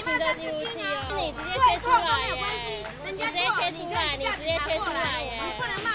进都进不去呦你直接切出来耶。你直接切出来你直接切出来耶。